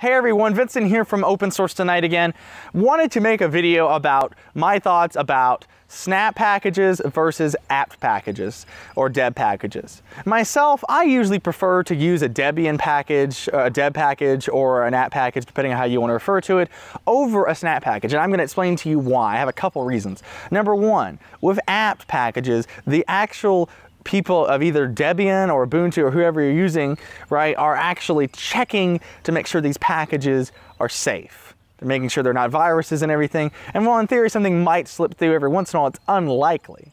Hey everyone, Vincent here from Open Source Tonight again. Wanted to make a video about my thoughts about snap packages versus apt packages or deb packages. Myself, I usually prefer to use a Debian package, a deb package or an apt package, depending on how you want to refer to it, over a snap package. And I'm going to explain to you why. I have a couple reasons. Number one, with apt packages, the actual people of either Debian or Ubuntu or whoever you're using, right, are actually checking to make sure these packages are safe. They're making sure they're not viruses and everything. And while in theory something might slip through every once in a while, it's unlikely.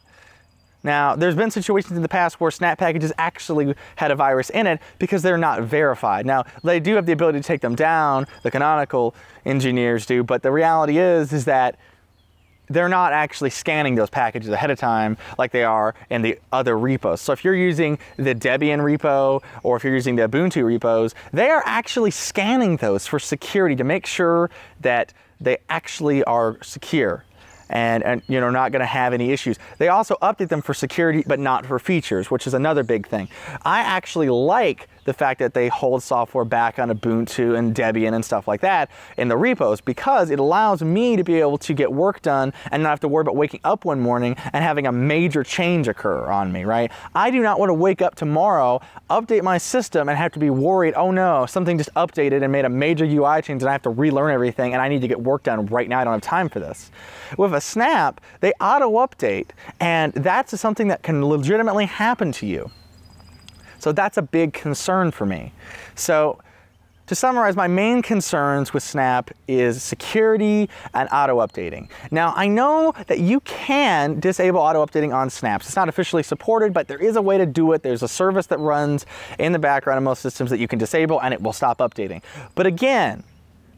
Now, there's been situations in the past where snap packages actually had a virus in it because they're not verified. Now, they do have the ability to take them down, the canonical engineers do, but the reality is, is that they're not actually scanning those packages ahead of time like they are in the other repos. So if you're using the Debian repo or if you're using the Ubuntu repos, they are actually scanning those for security to make sure that they actually are secure and, and you know not going to have any issues. They also update them for security but not for features, which is another big thing. I actually like the fact that they hold software back on Ubuntu and Debian and stuff like that in the repos because it allows me to be able to get work done and not have to worry about waking up one morning and having a major change occur on me, right? I do not want to wake up tomorrow, update my system and have to be worried, oh no, something just updated and made a major UI change and I have to relearn everything and I need to get work done right now. I don't have time for this. With a snap, they auto update and that's something that can legitimately happen to you. So that's a big concern for me. So to summarize, my main concerns with Snap is security and auto updating. Now, I know that you can disable auto updating on Snaps. It's not officially supported, but there is a way to do it. There's a service that runs in the background of most systems that you can disable and it will stop updating. But again,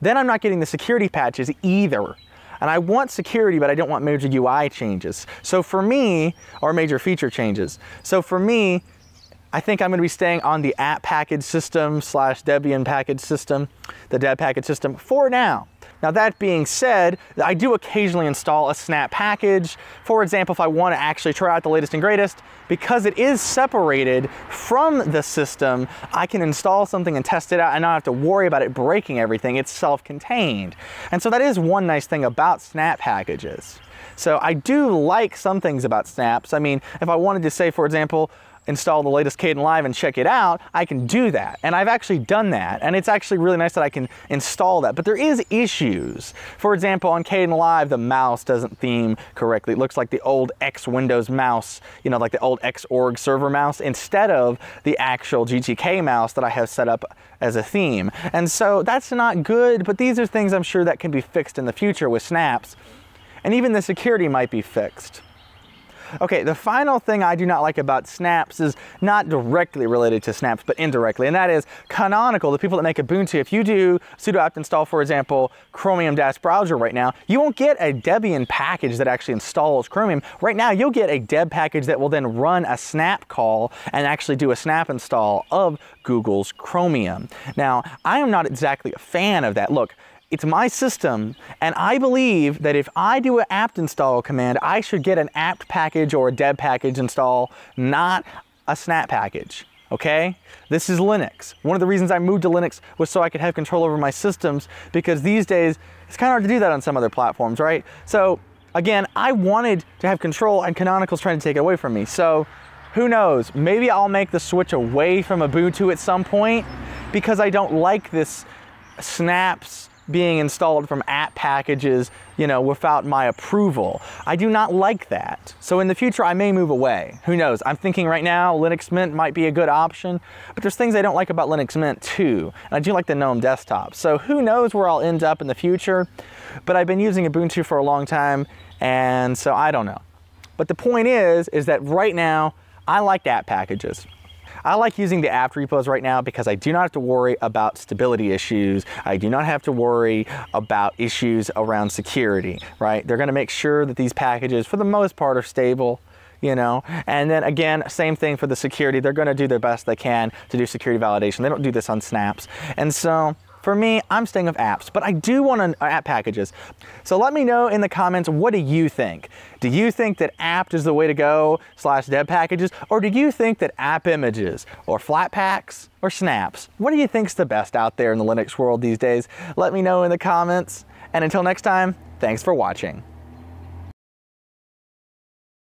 then I'm not getting the security patches either. And I want security, but I don't want major UI changes. So for me, or major feature changes. So for me, I think I'm going to be staying on the apt package system slash Debian package system, the deb package system for now. Now that being said, I do occasionally install a snap package. For example, if I want to actually try out the latest and greatest, because it is separated from the system, I can install something and test it out and not have to worry about it breaking everything. It's self-contained. And so that is one nice thing about snap packages. So I do like some things about snaps. I mean, if I wanted to say, for example, install the latest Kdenlive and check it out, I can do that. And I've actually done that. And it's actually really nice that I can install that. But there is issues. For example, on Kdenlive, the mouse doesn't theme correctly. It looks like the old X Windows mouse, you know, like the old Xorg server mouse, instead of the actual GTK mouse that I have set up as a theme. And so that's not good, but these are things I'm sure that can be fixed in the future with snaps. And even the security might be fixed. Okay, the final thing I do not like about snaps is not directly related to snaps, but indirectly, and that is Canonical, the people that make Ubuntu. If you do sudo apt install, for example, Chromium-browser right now, you won't get a Debian package that actually installs Chromium. Right now, you'll get a deb package that will then run a snap call and actually do a snap install of Google's Chromium. Now, I am not exactly a fan of that. Look, it's my system, and I believe that if I do an apt install command, I should get an apt package or a deb package install, not a snap package. Okay? This is Linux. One of the reasons I moved to Linux was so I could have control over my systems because these days it's kind of hard to do that on some other platforms, right? So again, I wanted to have control and Canonical's trying to take it away from me. So who knows? Maybe I'll make the switch away from Ubuntu at some point because I don't like this snaps being installed from apt packages, you know, without my approval. I do not like that. So in the future, I may move away. Who knows? I'm thinking right now Linux Mint might be a good option, but there's things I don't like about Linux Mint too. And I do like the GNOME desktop. So who knows where I'll end up in the future, but I've been using Ubuntu for a long time, and so I don't know. But the point is, is that right now, I like apt packages. I like using the apt repos right now because I do not have to worry about stability issues. I do not have to worry about issues around security, right? They're gonna make sure that these packages, for the most part, are stable you know and then again same thing for the security they're going to do their best they can to do security validation they don't do this on snaps and so For me, I'm staying with apps, but I do want to, uh, apt packages. So let me know in the comments, what do you think? Do you think that apt is the way to go slash deb packages? Or do you think that app images or Flatpaks, or snaps? What do you think's the best out there in the Linux world these days? Let me know in the comments. And until next time, thanks for watching.